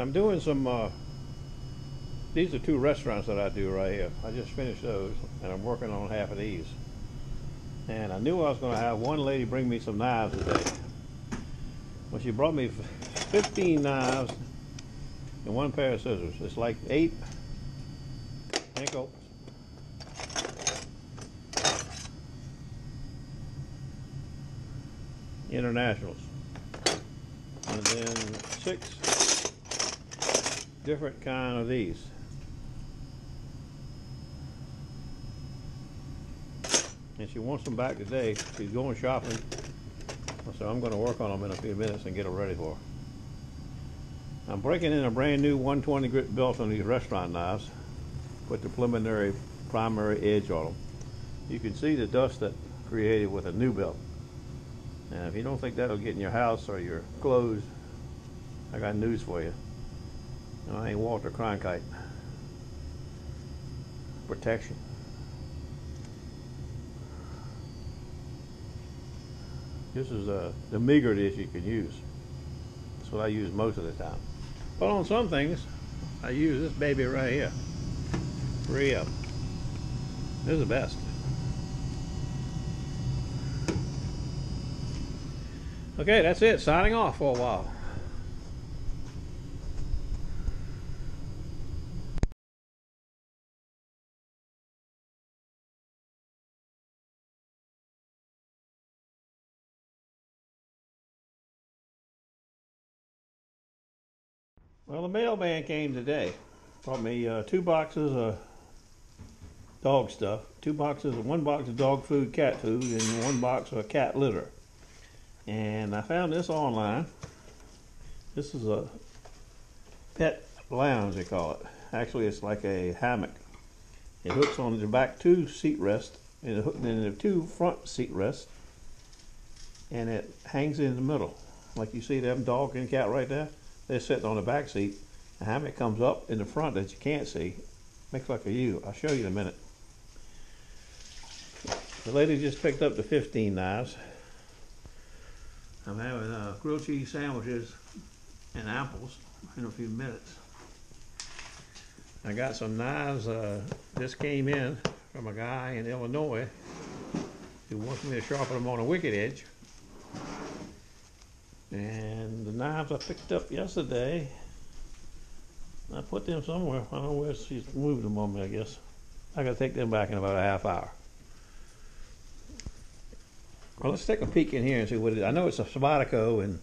I'm doing some, uh, these are two restaurants that I do right here. I just finished those and I'm working on half of these. And I knew I was gonna have one lady bring me some knives today. Well, she brought me fifteen knives and one pair of scissors. It's like eight ankle. Internationals. And then six different kind of these. And she wants them back today. She's going shopping. So I'm gonna work on them in a few minutes and get them ready for her. I'm breaking in a brand new 120 grit belt on these restaurant knives. Put the preliminary primary edge on them. You can see the dust that created with a new belt. And if you don't think that'll get in your house or your clothes, I got news for you. I ain't Walter Cronkite. Protection. This is uh, the meager dish you can use. That's what I use most of the time. But on some things, I use this baby right here. Three of them. This is the best. Okay, that's it. Signing off for a while. Well, the mailman came today. Brought me uh, two boxes of dog stuff, two boxes, of one box of dog food, cat food, and one box of cat litter. And I found this online. This is a pet lounge, they call it. Actually, it's like a hammock. It hooks on the back two seat rest, and it hooked in the two front seat rests, and it hangs in the middle. Like you see them dog and cat right there. They're sitting on the back seat. The hammock comes up in the front that you can't see. Makes like a U. I'll show you in a minute. The lady just picked up the 15 knives. I'm having uh, grilled cheese sandwiches and apples in a few minutes. I got some knives. Uh, this came in from a guy in Illinois who wants me to sharpen them on a wicked edge. And the knives I picked up yesterday, I put them somewhere. I don't know where she's moved them on me, I guess. I gotta take them back in about a half hour. Well, let's take a peek in here and see what it is. I know it's a Spyderco and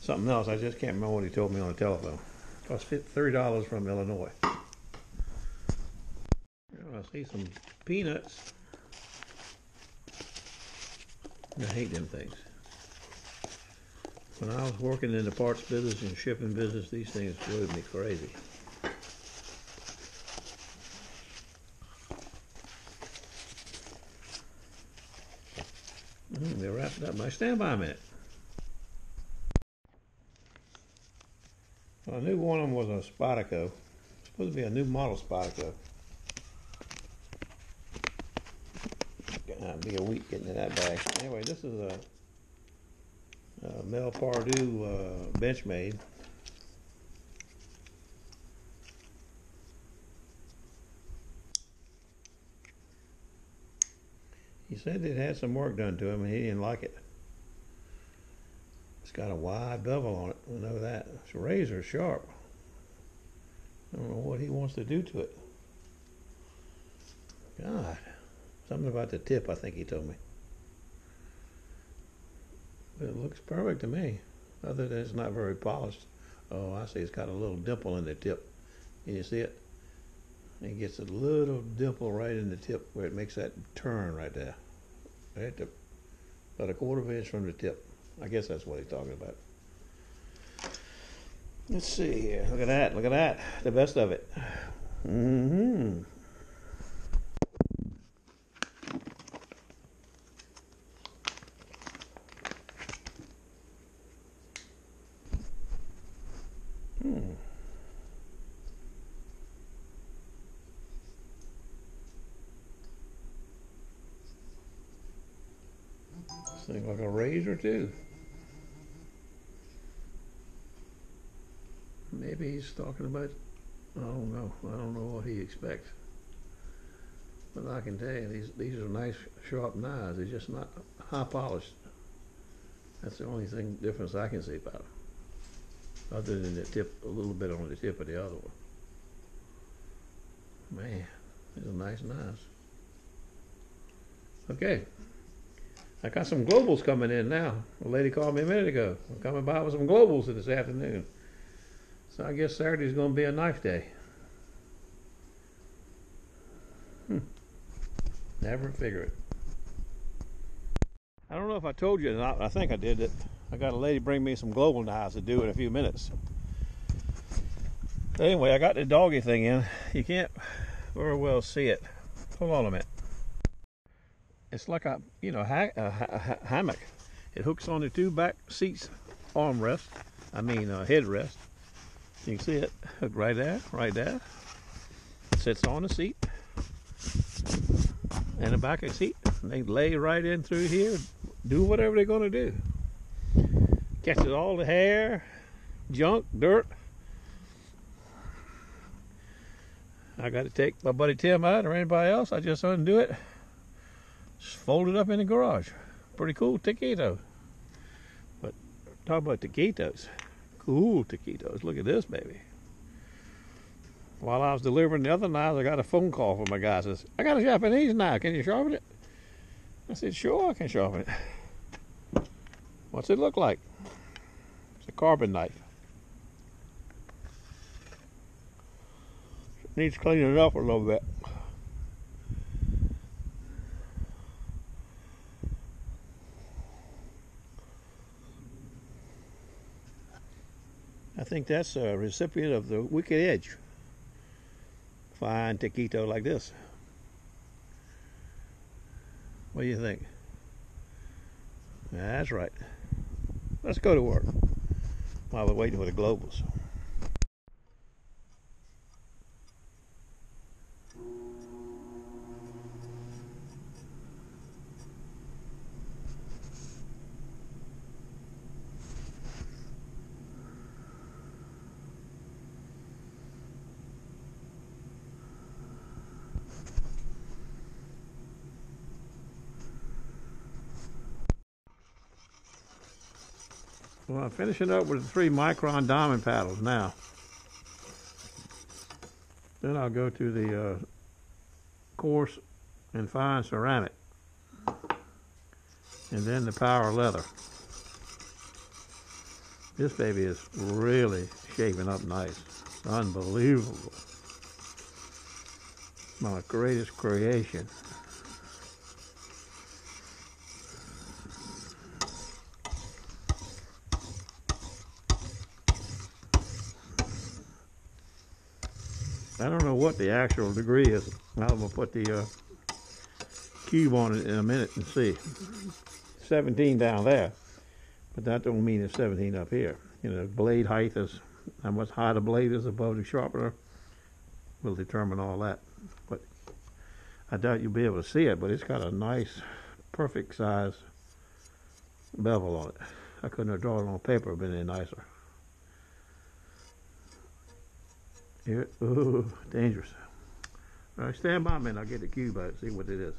something else. I just can't remember what he told me on the telephone. It cost $30 from Illinois. I see some peanuts. I hate them things. When I was working in the parts business and shipping business, these things drove me crazy. Mm, they're wrapped up. my standby minute. Well, I knew one of them was a Spyderco. Supposed to be a new model Spyderco. It'd be a week getting in that bag. Anyway, this is a uh, Mel Pardue uh, Benchmade. He said it had some work done to him and he didn't like it. It's got a wide bevel on it. I know that. It's razor sharp. I don't know what he wants to do to it. God. Something about the tip, I think he told me. It looks perfect to me, other than it's not very polished. Oh, I see. It's got a little dimple in the tip. Can you see it? It gets a little dimple right in the tip where it makes that turn right there. Right the, about a quarter of an inch from the tip. I guess that's what he's talking about. Let's see here. Look at that. Look at that. The best of it. Mm-hmm. Thing like a razor too. Maybe he's talking about, I don't know. I don't know what he expects. But I can tell you, these, these are nice sharp knives. They're just not high polished. That's the only thing difference I can see about them. Other than the tip, a little bit on the tip of the other one. Man, these are nice knives. Okay. I got some globals coming in now. A lady called me a minute ago. I'm coming by with some globals this afternoon. So I guess Saturday's going to be a knife day. Hmm. Never figure it. I don't know if I told you or not. I think I did it. I got a lady bring me some global knives to do in a few minutes. Anyway, I got the doggy thing in. You can't very well see it. Hold on a minute. It's like a you know ha a ha hammock. It hooks on the two back seats armrest. I mean uh, headrest. You can see it hooked right there, right there. It sits on the seat and the back of the seat. They lay right in through here, do whatever they're going to do. Catches all the hair, junk, dirt. I got to take my buddy Tim out or anybody else. I just undo it, just fold up in the garage. Pretty cool taquito. But talk about taquitos. Cool taquitos. Look at this baby. While I was delivering the other knives, I got a phone call from my guy. Says, "I got a Japanese knife. Can you sharpen it?" I said, "Sure, I can sharpen it." What's it look like? It's a carbon knife. Needs cleaning up a little bit. I think that's a recipient of the Wicked Edge. Fine taquito like this. What do you think? That's right. Let's go to work while we're waiting for the globals. Well, I'm finishing up with the three micron diamond paddles now. Then I'll go to the uh, coarse and fine ceramic. And then the power leather. This baby is really shaping up nice. Unbelievable. My greatest creation. I don't know what the actual degree is. I'm gonna put the uh, cube on it in a minute and see. 17 down there, but that don't mean it's 17 up here. You know, blade height is how much higher the blade is above the sharpener will determine all that. But I doubt you'll be able to see it, but it's got a nice, perfect size bevel on it. I couldn't have drawn it on paper, been any nicer. Here, ooh, dangerous. All right, stand by me and I'll get the cube out and see what it is.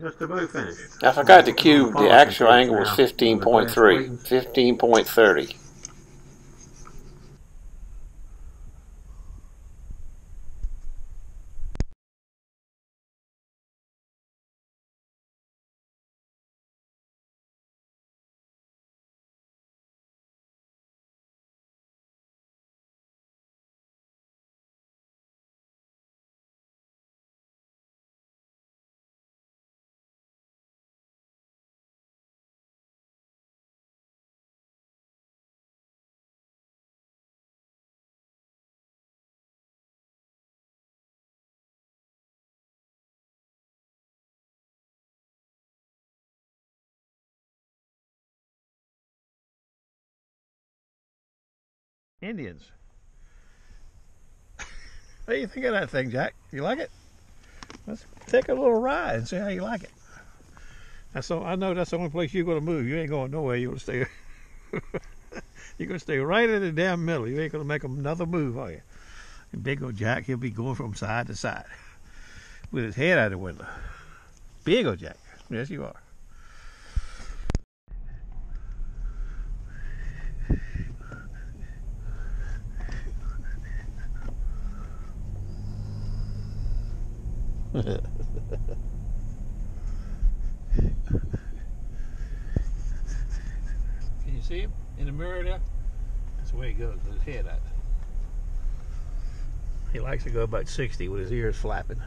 Just about finished. I forgot the cube. The actual angle was 15.3, 15.30. Indians. What do you think of that thing, Jack? You like it? Let's take a little ride and see how you like it. That's so I know that's the only place you're going to move. You ain't going nowhere. You're to stay. You're gonna stay right in the damn middle. You ain't gonna make another move, are you? And big old Jack, he'll be going from side to side with his head out the window. Big old Jack. Yes, you are. Can you see him in the mirror there? That's the way he goes with his head out. He likes to go about 60 with his ears flapping.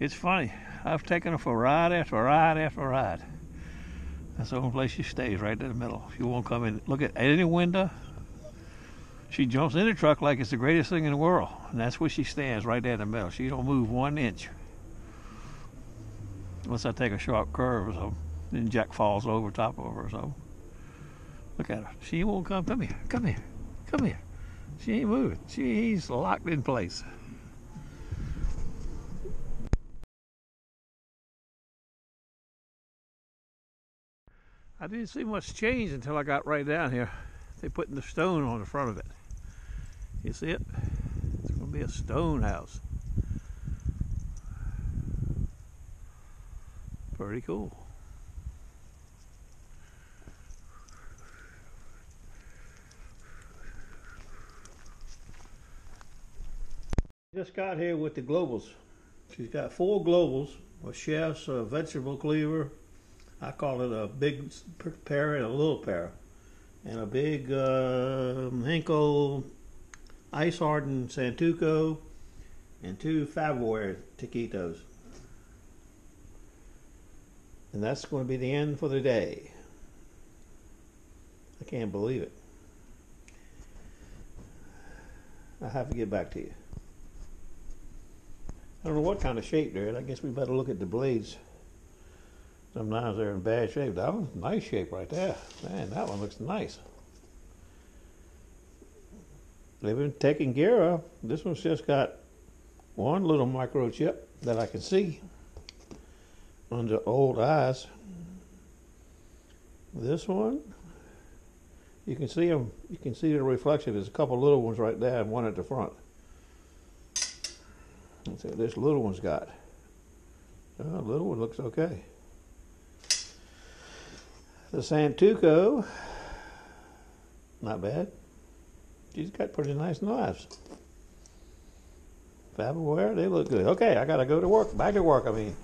It's funny. I've taken her for ride after ride after ride. That's the only place she stays, right in the middle. She won't come in. Look at any window. She jumps in the truck like it's the greatest thing in the world, and that's where she stands, right there in the middle. She don't move one inch. Unless I take a sharp curve or something, then Jack falls over top of her or something. Look at her. She won't come. Come here. Come here. Come here. She ain't moving. She's locked in place. I didn't see much change until I got right down here. They putting the stone on the front of it. You see it? It's going to be a stone house. Pretty cool. Just got here with the globals. She's got four globals, a chef's, a vegetable cleaver, I call it a big pear and a little pear, and a big uh, Henckel ice hardened Santoku, and two Farberware taquitos. And that's going to be the end for the day. I can't believe it. I have to get back to you. I don't know what kind of shape they're in. I guess we better look at the blades. Sometimes they're in bad shape. That one's nice shape right there. Man, that one looks nice. They've been taken care of. This one's just got one little microchip that I can see under old eyes. This one, you can see them. You can see the reflection. There's a couple little ones right there and one at the front. Let's see what this little one's got. Oh, little one looks okay. The Santoku, not bad. She's got pretty nice knives. Farberware, they look good. Okay, I gotta go to work. Back to work, I mean.